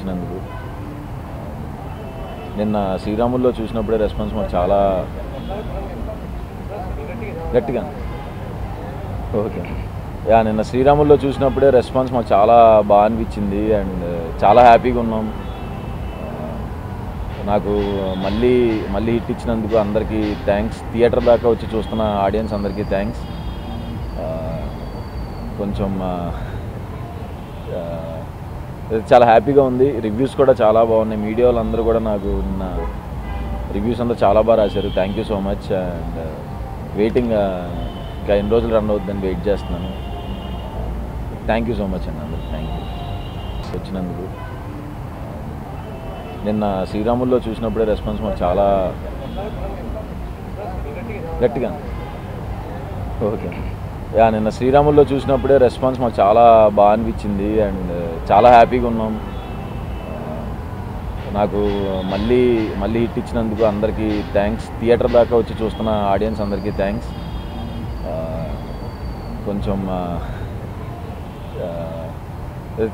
ఇచ్చినందుకు నిన్న శ్రీరాముల్లో చూసినప్పుడే రెస్పాన్స్ మాకు చాలా గట్టిగా. ఓకే. యా నిన్న శ్రీరాముల్లో చూసినప్పుడే రెస్పాన్స్ మాకు చాలా బాగా అనిపించింది అండ్ చాలా హ్యాపీగా ఉన్నాం. నాకు మళ్ళీ మళ్ళీ హిట్ ఇచ్చినందుకు అందరికీ థ్యాంక్స్. థియేటర్ దాకా వచ్చి చూస్తున్న ఆడియన్స్ అందరికీ థ్యాంక్స్. కొంచెం చాలా హ్యాపీగా ఉంది. రివ్యూస్ కూడా చాలా బాగున్నాయి. మీడియా వాళ్ళందరూ కూడా నాకు ఉన్న రివ్యూస్ అంతా చాలా బాగా రాశారు. Thank you so much and waiting ఇంకా ఎన్ని రోజులు రన్ అవుతుందని వెయిట్ చేస్తున్నాను. థ్యాంక్ యూ సో మచ్ అండి అందరు. థ్యాంక్ యూ వచ్చినందుకు. నిన్న శ్రీరాముల్లో చూసినప్పుడే రెస్పాన్స్ మాకు చాలా గట్టిగా ఓకే యా నిన్న శ్రీరాముల్లో చూసినప్పుడే రెస్పాన్స్ మాకు చాలా బాగా అనిపించింది అండ్ చాలా హ్యాపీగా ఉన్నాం. నాకు మళ్ళీ మళ్ళీ హిట్ ఇచ్చినందుకు అందరికీ థ్యాంక్స్ థియేటర్ దాకా వచ్చి చూస్తున్న ఆడియన్స్ అందరికీ థ్యాంక్స్ కొంచెం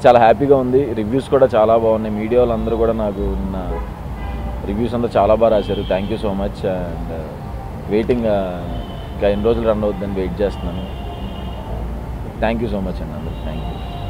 చాలా హ్యాపీగా ఉంది. రివ్యూస్ కూడా చాలా బాగున్నాయి. మీడియా వాళ్ళందరూ కూడా నాకు నిన్న రివ్యూస్ అంతా చాలా బాగా రాశారు. Thank you so much and uh, waiting ఇంకా ఎన్ని రోజులు రన్ అవుతుందని వెయిట్ చేస్తున్నాను. థ్యాంక్ యూ సో మచ్ అండి అందరు థ్యాంక్ యూ